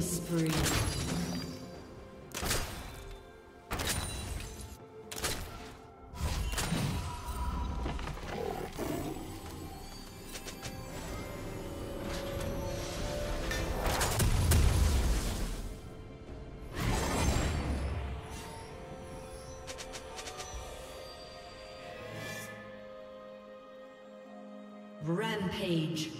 Spree. Rampage.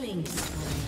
Killing spree.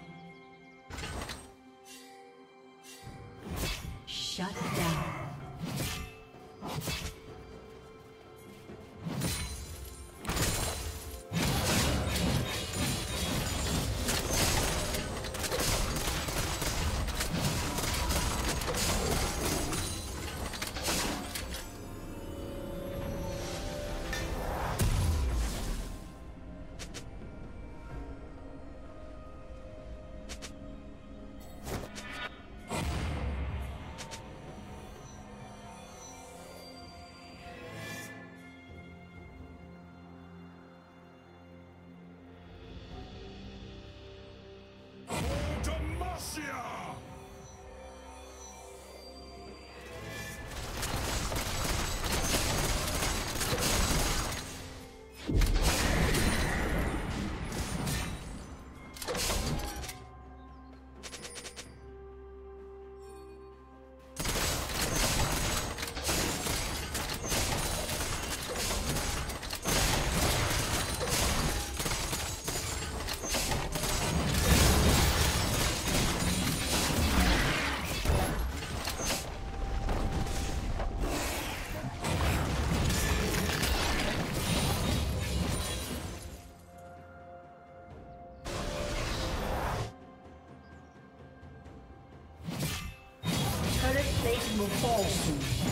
Plate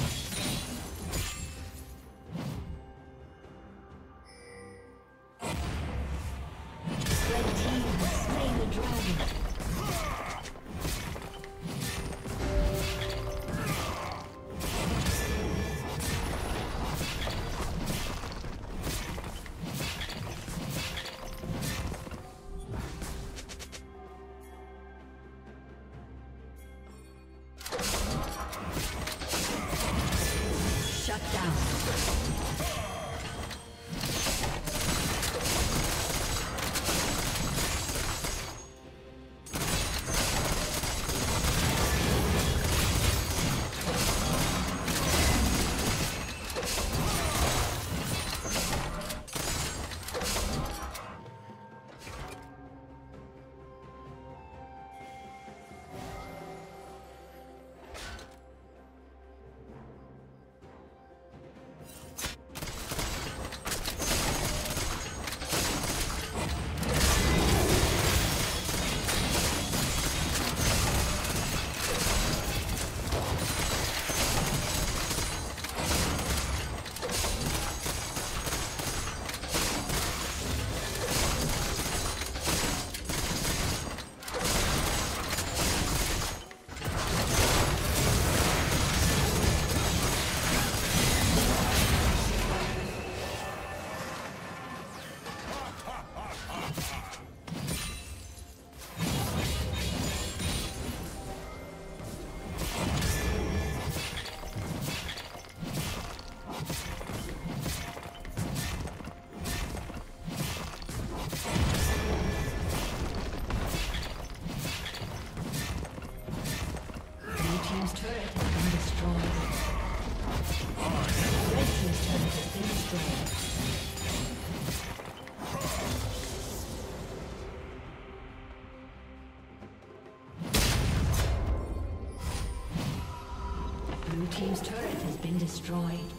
destroyed.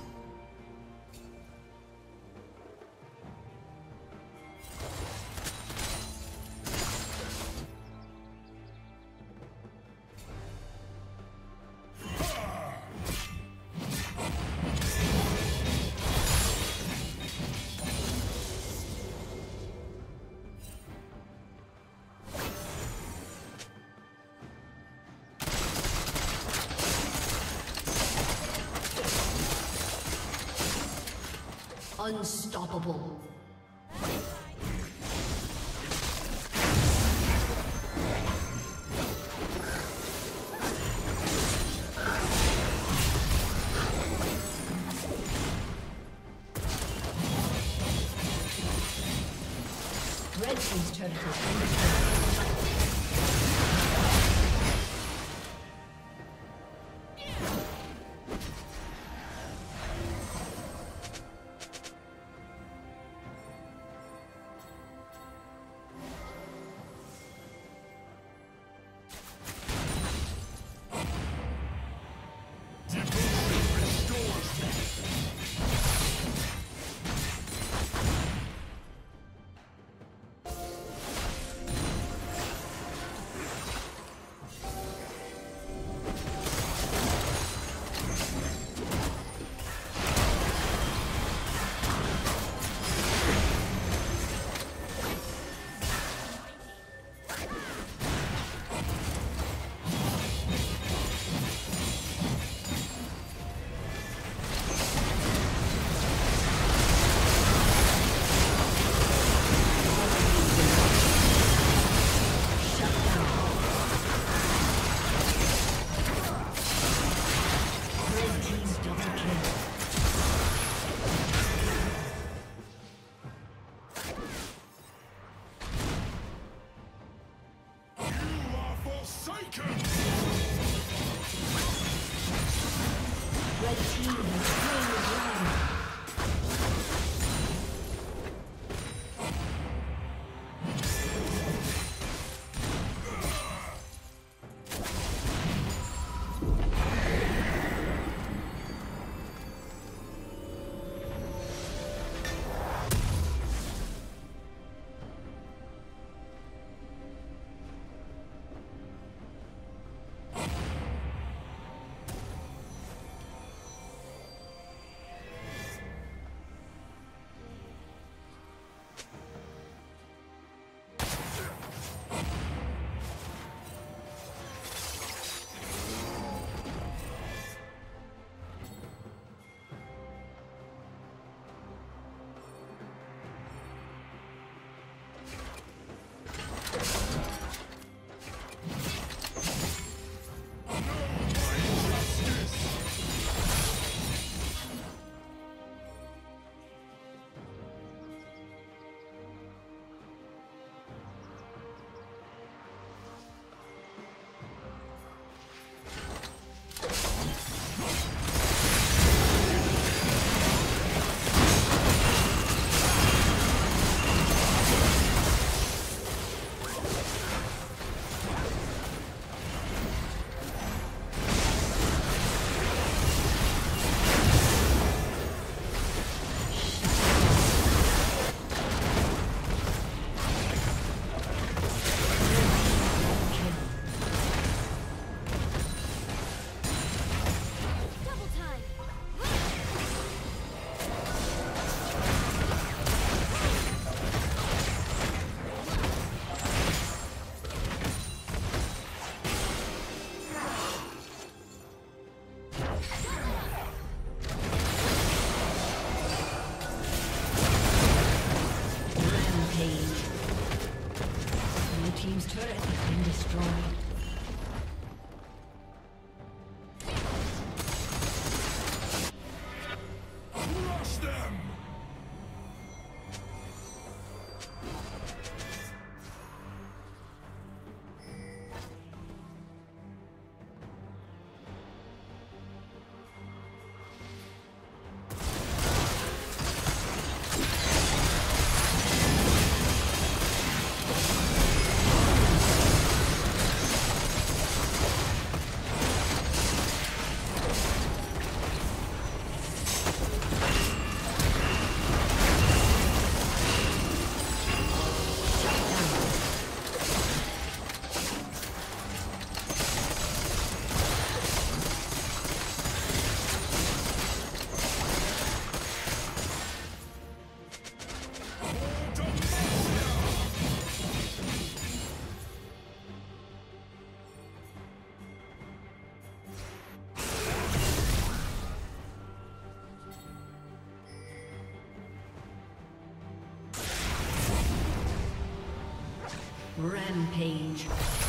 Rampage.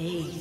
Aced.